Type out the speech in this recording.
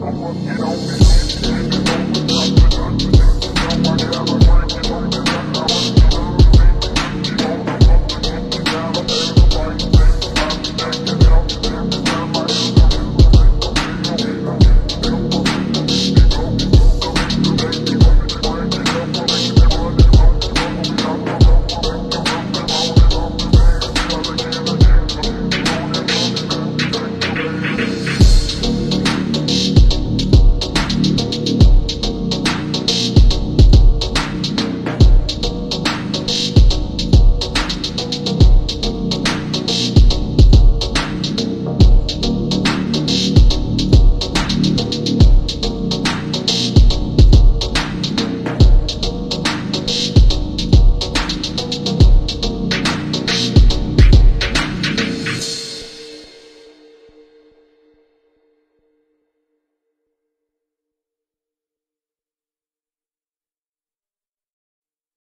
I'm working on business.